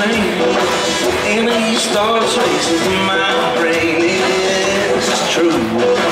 plane. Aiming these star chases in my brain. It's true.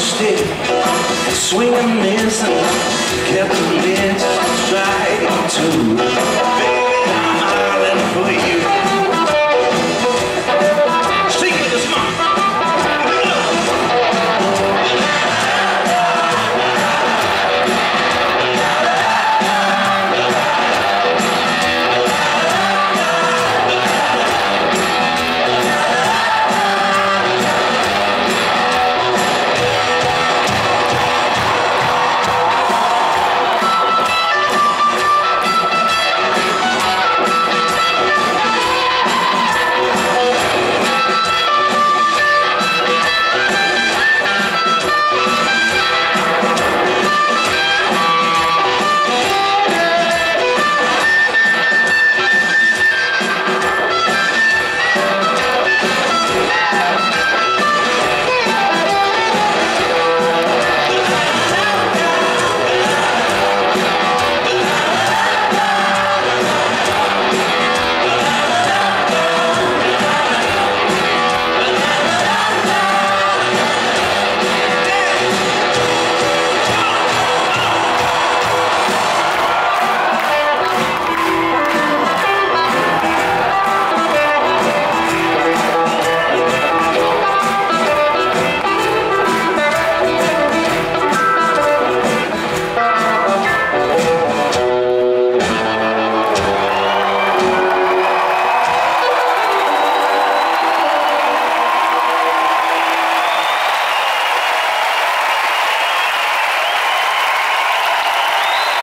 stick and swing and miss and kept the lid trying to